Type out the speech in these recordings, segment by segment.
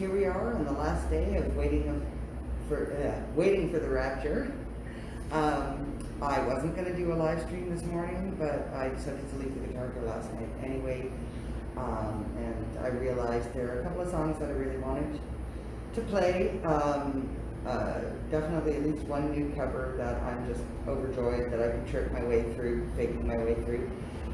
Here we are on the last day of waiting for uh, waiting for the rapture. Um, I wasn't going to do a live stream this morning, but I decided to leave the guitar here last night anyway. Um, and I realized there are a couple of songs that I really wanted to play. Um, uh, definitely at least one new cover that I'm just overjoyed that I can trick my way through, faking my way through.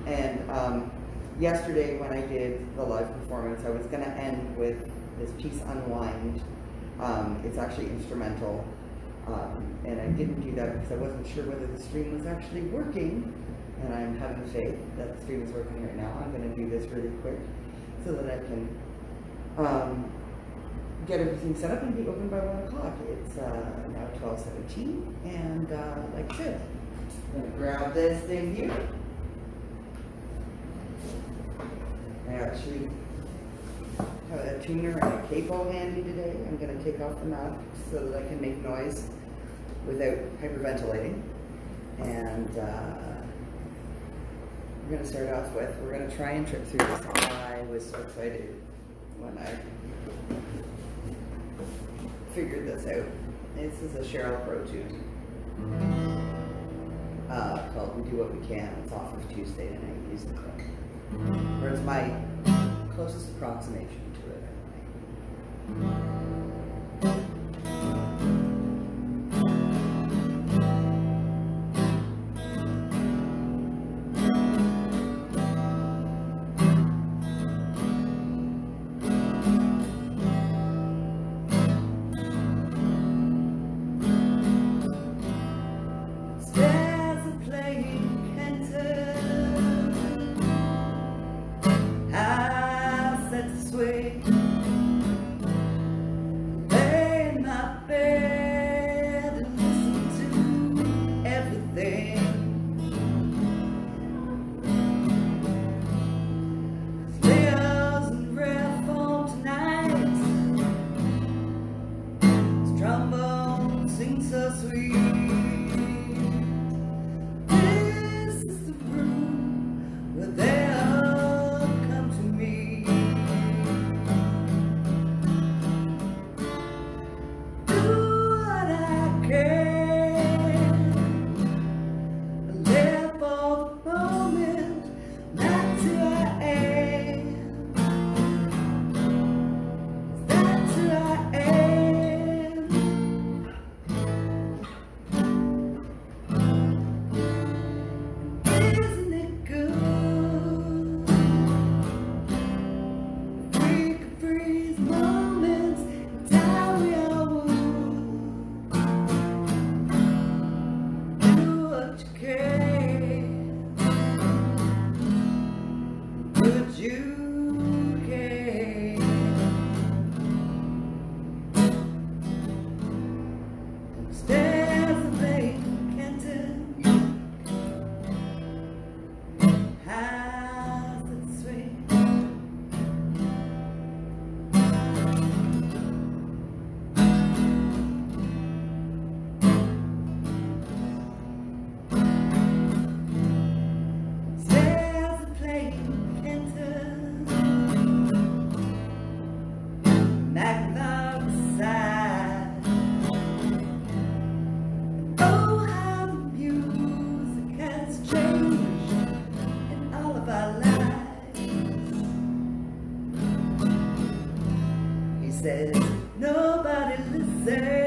And um, yesterday when I did the live performance, I was going to end with this piece, Unwind. Um, it's actually instrumental. Um, and I didn't do that because I wasn't sure whether the stream was actually working. And I'm having faith that the stream is working right now. I'm going to do this really quick so that I can um, get everything set up and be open by 1 o'clock. It's uh, now 12.17 and uh, like I said, I'm going to grab this thing here. I actually have a tuner and a capo handy today. I'm going to take off the mask so that I can make noise without hyperventilating. And uh, we're going to start off with, we're going to try and trip through this. I was so excited when I figured this out. This is a Sheryl Crow tune uh, called We Do What We Can. It's off of Tuesday Night Music Club. Or it's my closest approximation Música says, nobody listens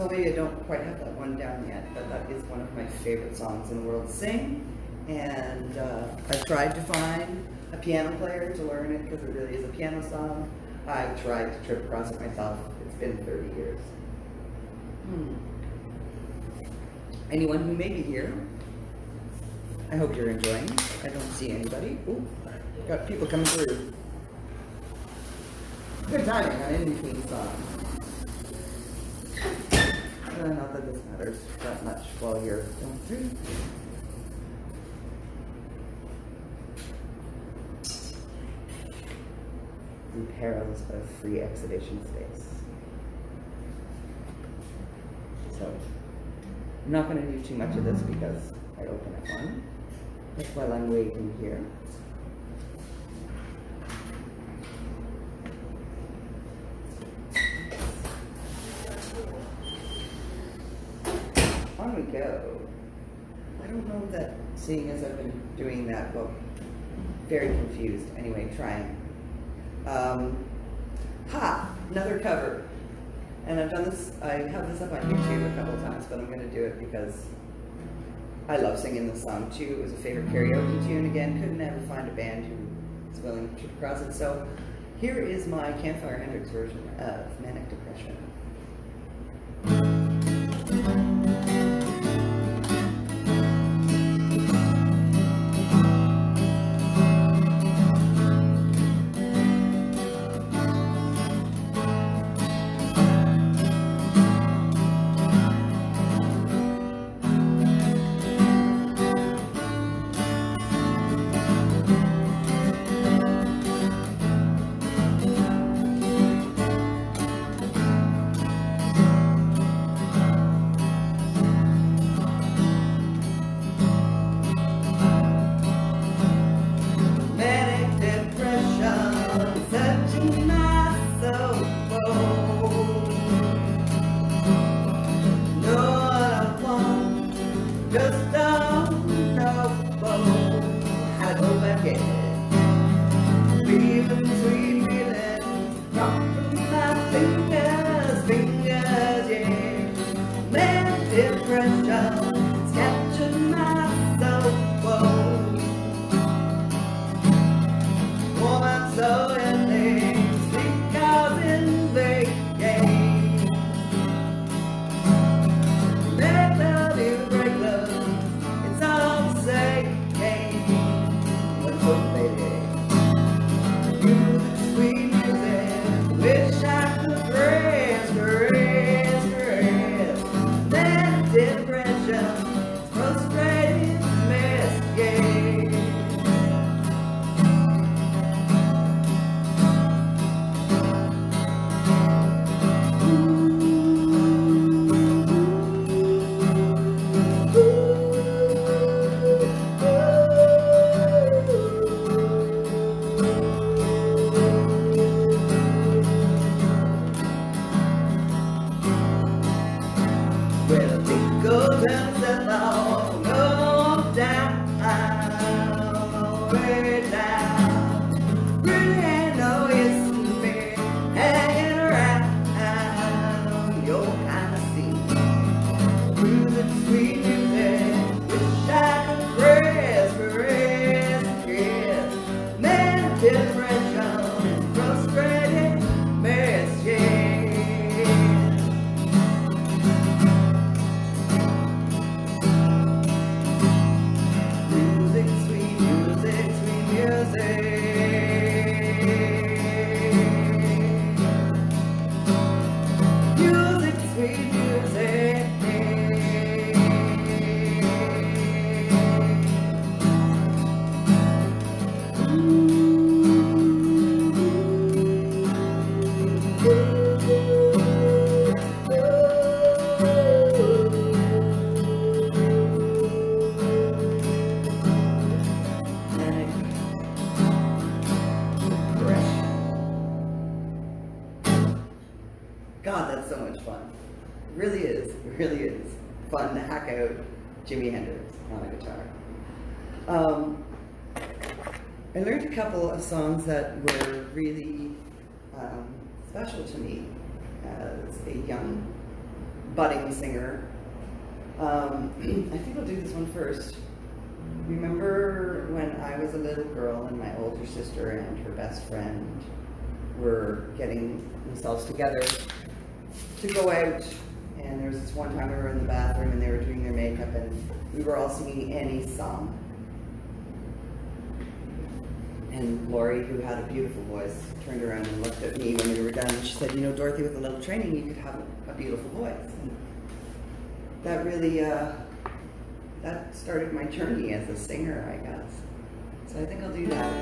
I don't quite have that one down yet, but that is one of my favorite songs in the world to sing. And uh, I tried to find a piano player to learn it because it really is a piano song. I tried to trip across it myself. It's been 30 years. Hmm. Anyone who may be here, I hope you're enjoying. I don't see anybody. Ooh, got people coming through. Good timing on in between songs. Uh, not that this matters that much while you're going through. Perils of free exhibition space. So, I'm not going to do too much of this because I open at one. That's while I'm waiting here. On we go. I don't know that, seeing as I've been doing that book, very confused. Anyway, trying. Um, ha! Another cover. And I've done this, I have this up on YouTube a couple times, but I'm going to do it because I love singing this song too. It was a favorite karaoke tune. Again, couldn't ever find a band who was willing to trip across it. So here is my Campfire Hendrix version of Manic Depression. Couple of songs that were really um, special to me as a young budding singer. Um, I think I'll do this one first. Remember when I was a little girl and my older sister and her best friend were getting themselves together to go out and there was this one time we were in the bathroom and they were doing their makeup and we were all singing Annie's song. And Lori, who had a beautiful voice, turned around and looked at me when we were done and she said, you know, Dorothy, with a little training, you could have a, beautiful voice. And that really, uh, that started my journey as a singer, I guess. So I think I'll do that.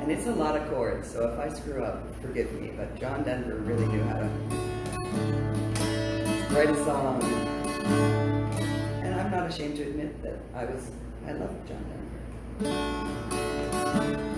And it's a lot of chords, so if I screw up, forgive me. But John Denver really knew how to write a song. And I'm not ashamed to admit that I was, I love John Denver.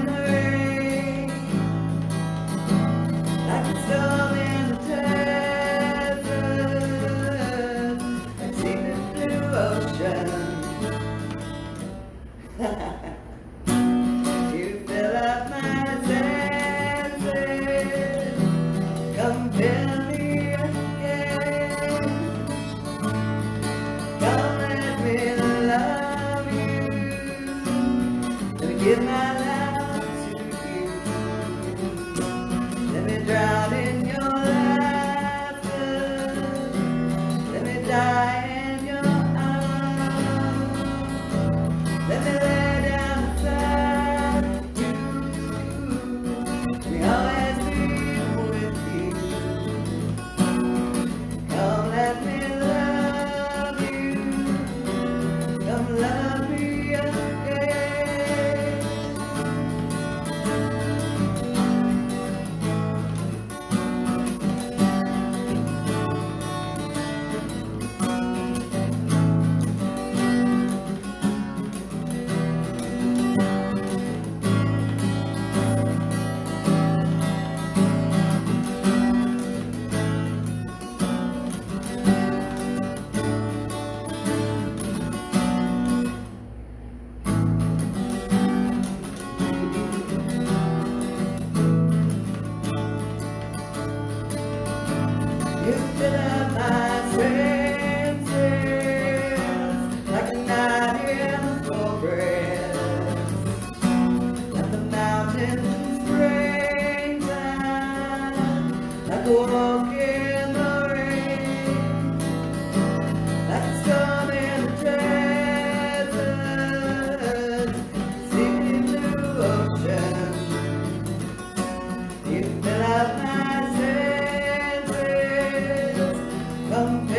come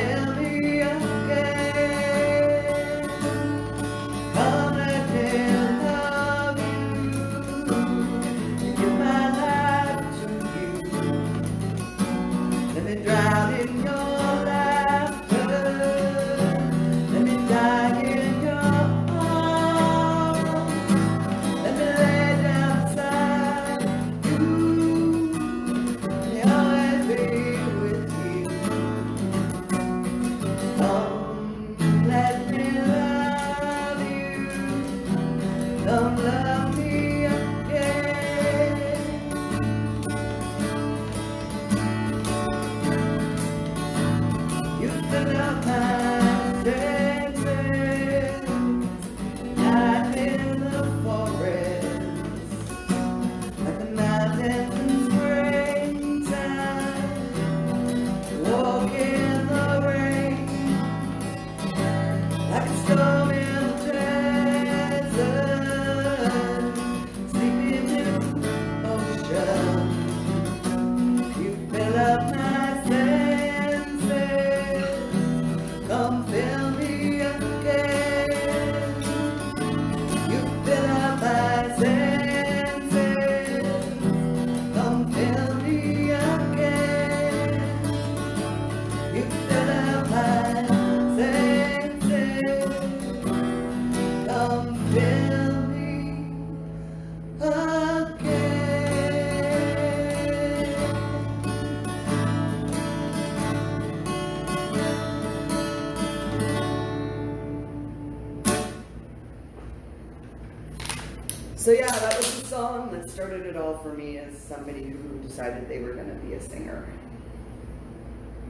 started it all for me as somebody who decided they were gonna be a singer.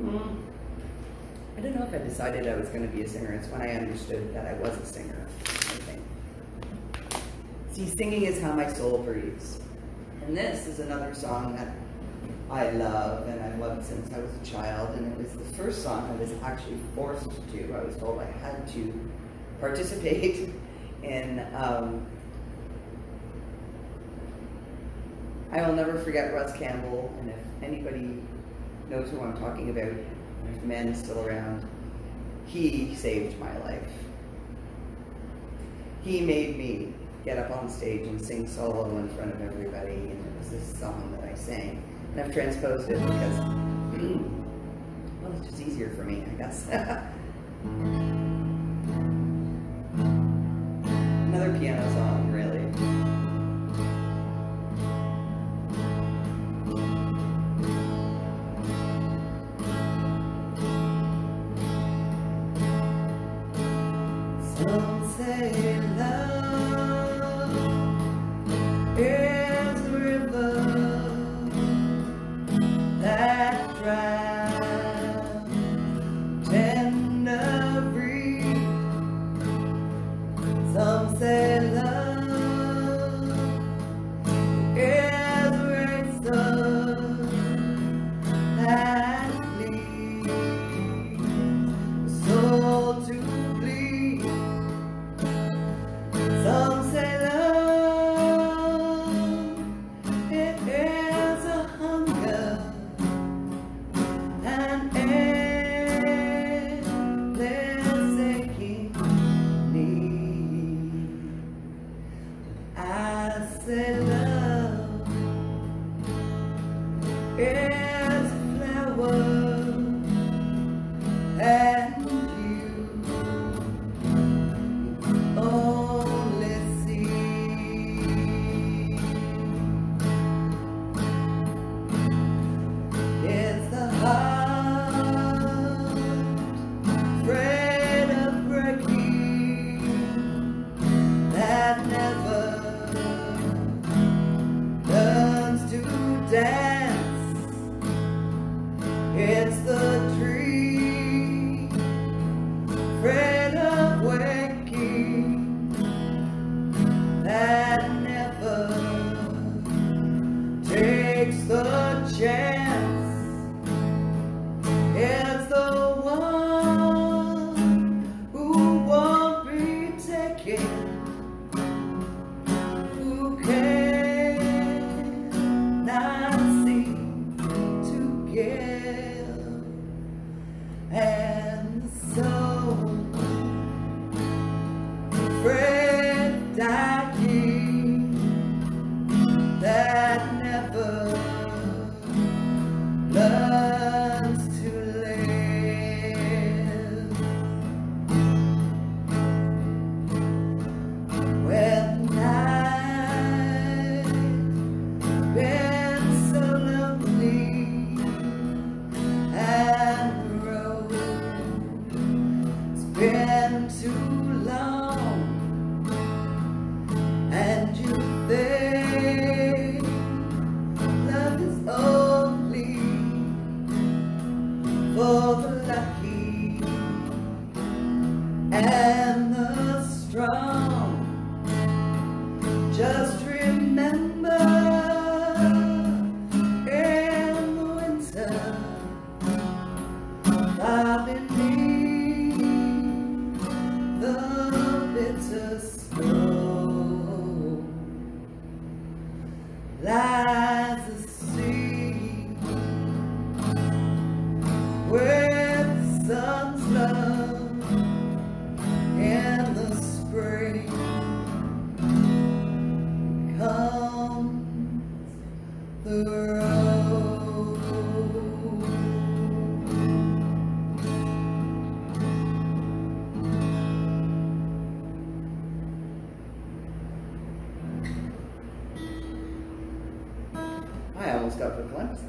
Mm. I don't know if I decided I was gonna be a singer, it's when I understood that I was a singer, I think. See, singing is how my soul breathes. And this is another song that I love and I've loved since I was a child, and it was the first song I was actually forced to. I was told I had to participate in um, I will never forget Russ Campbell, and if anybody knows who I'm talking about, if the man is still around, he saved my life. He made me get up on stage and sing solo in front of everybody, and it was this song that I sang. And I've transposed it because, hmm, well, it's just easier for me, I guess.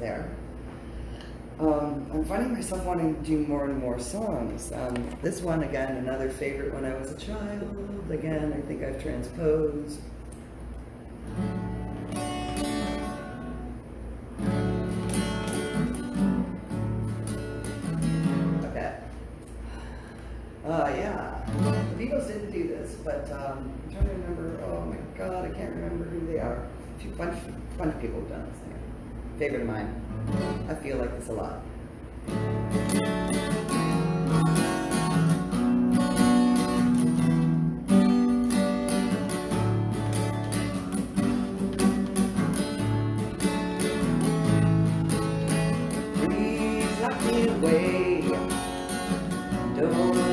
there. Um, I'm finding myself wanting to do more and more songs. Um, this one, again, another favorite when I was a child. Again, I think I've transposed. Okay. Uh, yeah. The Beatles didn't do this, but um, I'm trying to remember. Oh my god, I can't remember who they are. A bunch, bunch of people have done this. Thing favorite of mine. I feel like this a lot. Please lock me away. Don't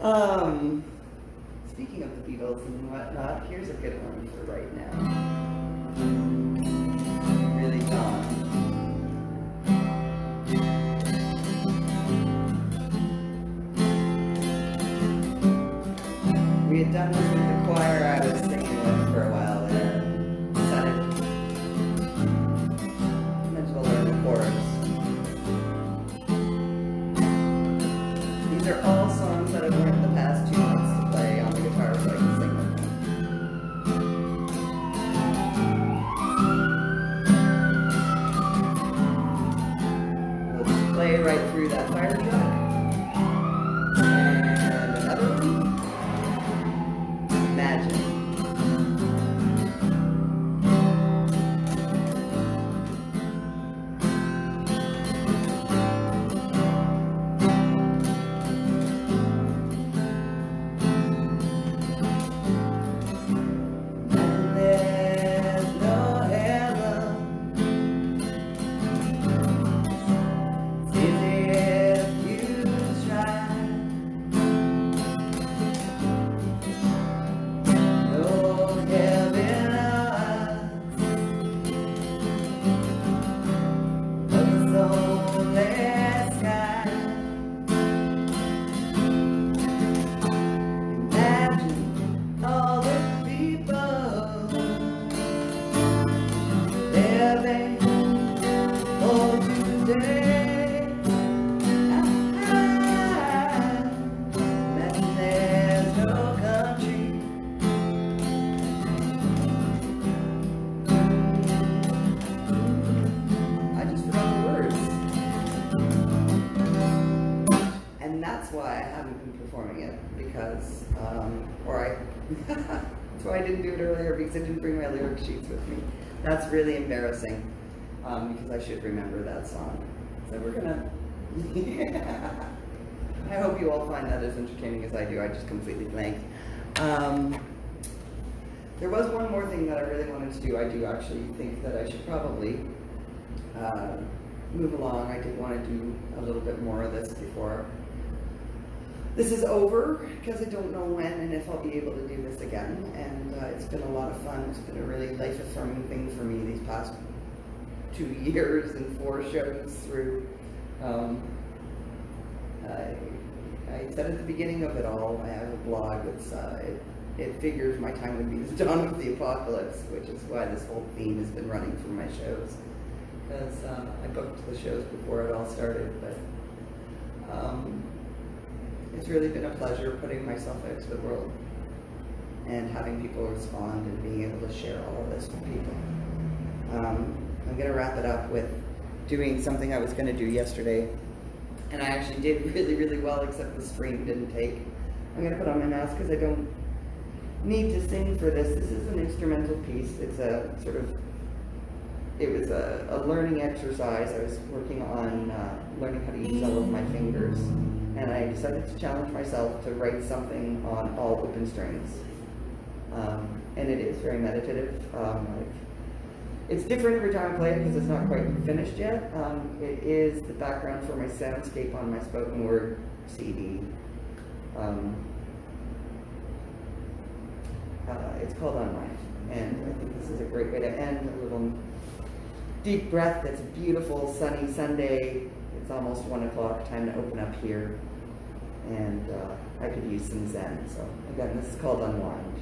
um, speaking of the Beatles and whatnot, here's a good one for right now. performing it because, um, or I, that's why I didn't do it earlier because I didn't bring my lyric sheets with me. That's really embarrassing um, because I should remember that song. So we're gonna, yeah. I hope you all find that as entertaining as I do. I just completely blanked. Um, there was one more thing that I really wanted to do. I do actually think that I should probably uh, move along. I did want to do a little bit more of this before this is over because I don't know when and if I'll be able to do this again. And uh, it's been a lot of fun. It's been a really life affirming thing for me these past two years and four shows through. Um, I, I, said at the beginning of it all, I have a blog. Uh, it, it figures my time would be the dawn of the apocalypse, which is why this whole theme has been running through my shows. Because uh, I booked the shows before it all started, but. Um, it's really been a pleasure putting myself out to the world and having people respond and being able to share all of this with people. Um, I'm going to wrap it up with doing something I was going to do yesterday, and I actually did really, really well, except the stream didn't take. I'm going to put on my mask because I don't need to sing for this. This is an instrumental piece. It's a sort of, it was a, a learning exercise. I was working on uh, learning how to use all of my fingers and I decided to challenge myself to write something on all open strings. Um, and it is very meditative. Um, it's different every time I play it because it's not quite finished yet. Um, it is the background for my soundscape on my spoken word CD. Um, uh, it's called Unwind, and I think this is a great way to end a little deep breath. It's a beautiful sunny Sunday it's almost one o'clock, time to open up here. And uh, I could use some Zen. So again, this is called Unwind.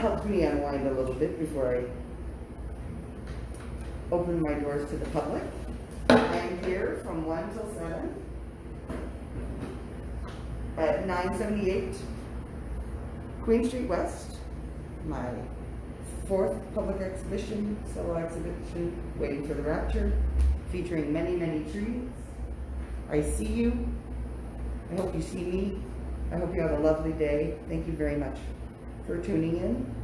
Helped me unwind a little bit before I open my doors to the public. I'm here from one till seven at nine seventy-eight Queen Street West, my fourth public exhibition, solo exhibition, Waiting for the Rapture, featuring many, many trees. I see you. I hope you see me. I hope you have a lovely day. Thank you very much for tuning in.